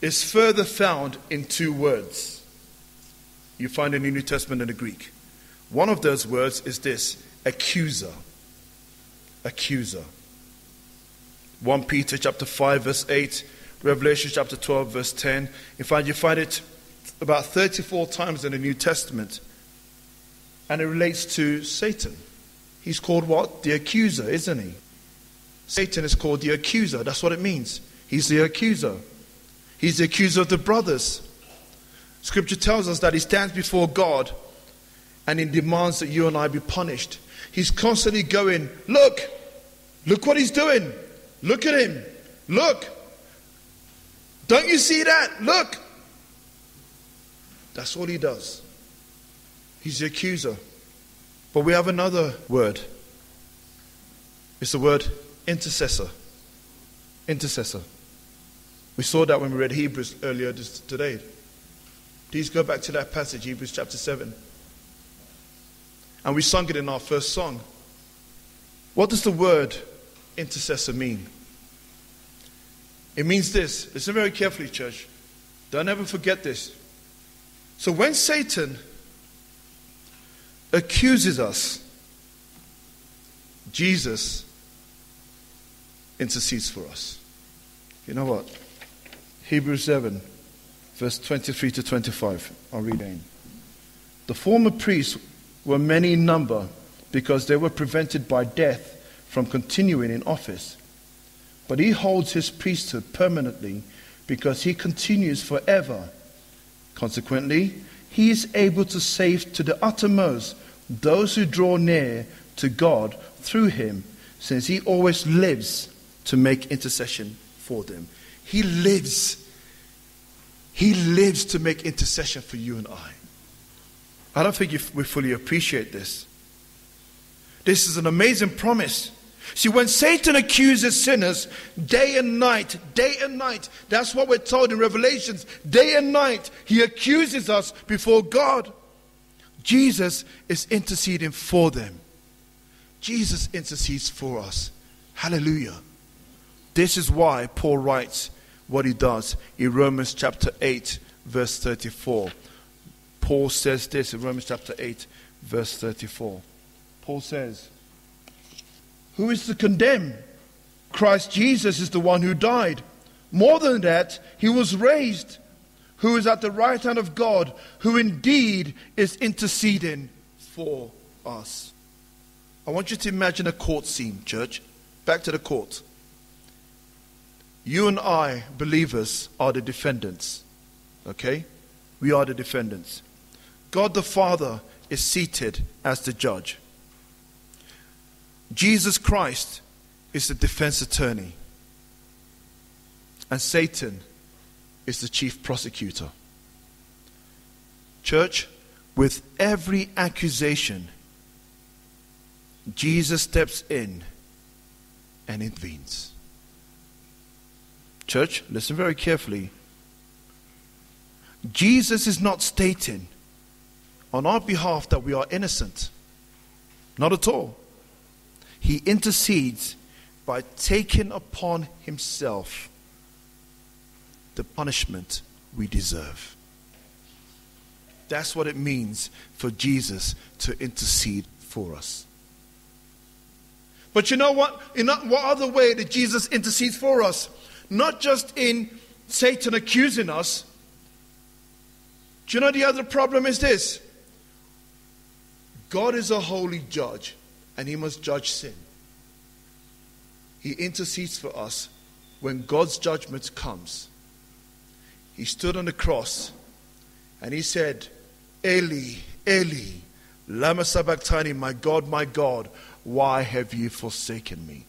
is further found in two words. You find in the New Testament in the Greek. One of those words is this accuser. Accuser. 1 Peter chapter 5 verse 8, Revelation chapter 12 verse 10. In fact, you find it about 34 times in the New Testament. And it relates to Satan. He's called what? The accuser, isn't he? Satan is called the accuser. That's what it means. He's the accuser. He's the accuser of the brothers. Scripture tells us that he stands before God and he demands that you and I be punished. He's constantly going, Look, look what he's doing. Look at him. Look. Don't you see that? Look. That's all he does. He's the accuser. But we have another word. It's the word intercessor. Intercessor. We saw that when we read Hebrews earlier today. Please go back to that passage, Hebrews chapter 7. And we sung it in our first song. What does the word intercessor mean? It means this. Listen very carefully, church. Don't ever forget this. So when Satan accuses us, Jesus intercedes for us. You know what? Hebrews 7, verse 23 to 25. I'll read in. The former priests were many in number because they were prevented by death from continuing in office. But he holds his priesthood permanently because he continues forever. Consequently, he is able to save to the uttermost those who draw near to God through him, since he always lives to make intercession for them. He lives. He lives to make intercession for you and I. I don't think we fully appreciate this. This is an amazing promise. See, when Satan accuses sinners day and night, day and night, that's what we're told in Revelations. Day and night, he accuses us before God. Jesus is interceding for them. Jesus intercedes for us. Hallelujah. This is why Paul writes what he does in Romans chapter 8, verse 34. Paul says this in Romans chapter 8, verse 34. Paul says, Who is to condemn? Christ Jesus is the one who died. More than that, he was raised who is at the right hand of God, who indeed is interceding for us. I want you to imagine a court scene, church. Back to the court. You and I, believers, are the defendants. Okay? We are the defendants. God the Father is seated as the judge. Jesus Christ is the defense attorney. And Satan is the chief prosecutor. Church, with every accusation, Jesus steps in and intervenes. Church, listen very carefully. Jesus is not stating on our behalf that we are innocent. Not at all. He intercedes by taking upon himself the punishment we deserve. That's what it means for Jesus to intercede for us. But you know what? In what other way did Jesus intercede for us? Not just in Satan accusing us. Do you know the other problem is this? God is a holy judge, and he must judge sin. He intercedes for us when God's judgment comes he stood on the cross and he said, Eli, Eli, lama sabachthani, my God, my God, why have you forsaken me?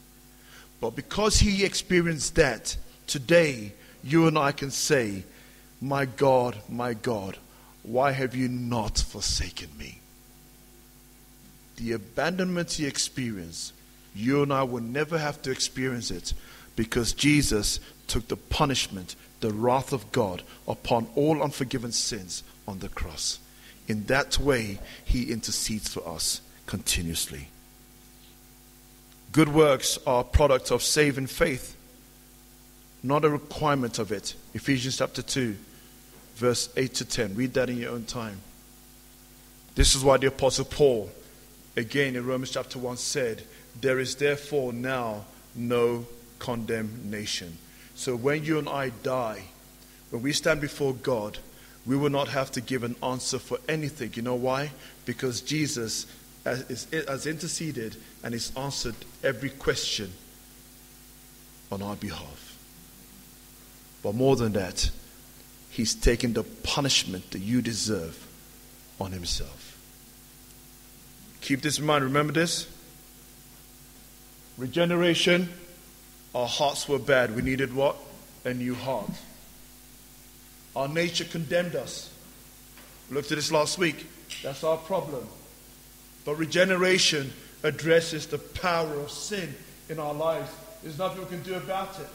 But because he experienced that, today you and I can say, My God, my God, why have you not forsaken me? The abandonment he experienced, you and I will never have to experience it because Jesus took the punishment, the wrath of God upon all unforgiven sins on the cross. In that way, he intercedes for us continuously. Good works are a product of saving faith, not a requirement of it. Ephesians chapter 2, verse 8 to 10. Read that in your own time. This is why the Apostle Paul, again in Romans chapter 1, said, There is therefore now no condemnation. So when you and I die, when we stand before God, we will not have to give an answer for anything. You know why? Because Jesus has interceded and has answered every question on our behalf. But more than that, he's taken the punishment that you deserve on himself. Keep this in mind. Remember this? Regeneration. Our hearts were bad. We needed what? A new heart. Our nature condemned us. We looked at this last week. That's our problem. But regeneration addresses the power of sin in our lives. There's nothing we can do about it.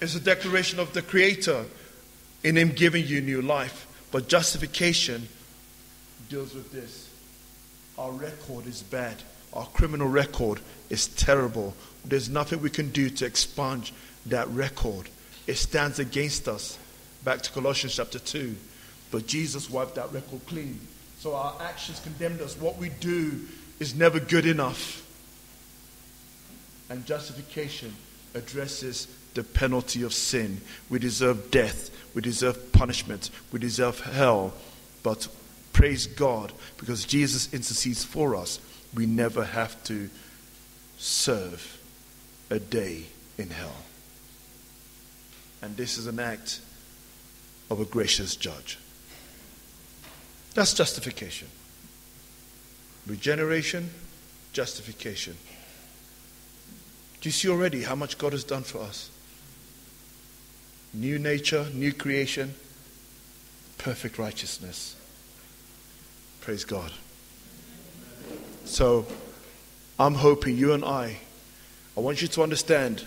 It's a declaration of the Creator in Him giving you new life. But justification deals with this. Our record is bad. Our criminal record is terrible. There's nothing we can do to expunge that record. It stands against us. Back to Colossians chapter 2. But Jesus wiped that record clean. So our actions condemned us. What we do is never good enough. And justification addresses the penalty of sin. We deserve death. We deserve punishment. We deserve hell. But praise God, because Jesus intercedes for us, we never have to serve a day in hell. And this is an act of a gracious judge. That's justification. Regeneration, justification. Do you see already how much God has done for us? New nature, new creation, perfect righteousness. Praise God. So, I'm hoping you and I, I want you to understand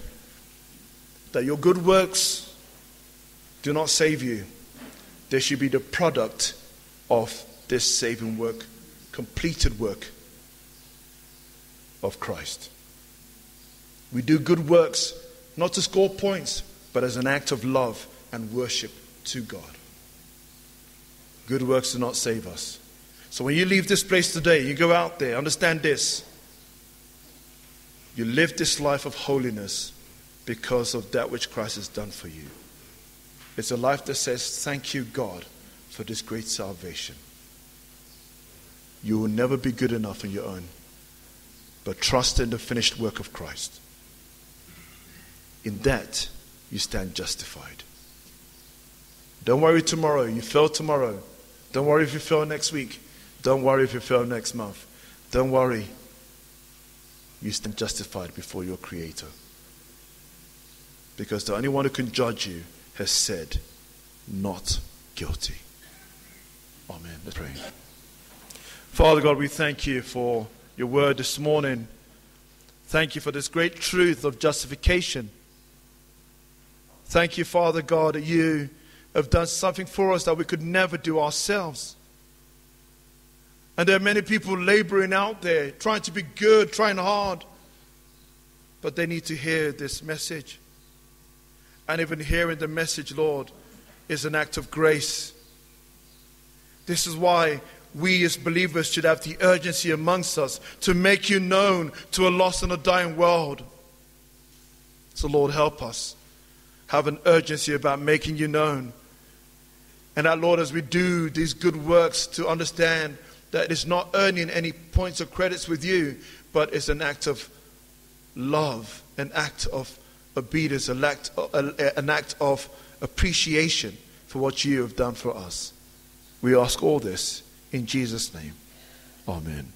that your good works do not save you. They should be the product of this saving work, completed work of Christ. We do good works not to score points, but as an act of love and worship to God. Good works do not save us. So when you leave this place today, you go out there, understand this. You live this life of holiness because of that which Christ has done for you. It's a life that says, Thank you, God, for this great salvation. You will never be good enough on your own, but trust in the finished work of Christ. In that, you stand justified. Don't worry tomorrow. You fail tomorrow. Don't worry if you fail next week. Don't worry if you fail next month. Don't worry. You stand justified before your Creator. Because the only one who can judge you has said, not guilty. Amen. Let's pray. Father God, we thank you for your word this morning. Thank you for this great truth of justification. Thank you, Father God, that you have done something for us that we could never do ourselves. And there are many people laboring out there, trying to be good, trying hard. But they need to hear this message. And even hearing the message, Lord, is an act of grace. This is why we as believers should have the urgency amongst us to make you known to a lost and a dying world. So, Lord, help us have an urgency about making you known. And that, Lord, as we do these good works, to understand that it's not earning any points or credits with you, but it's an act of love, an act of obedience, an act, an act of appreciation for what you have done for us. We ask all this in Jesus' name. Amen.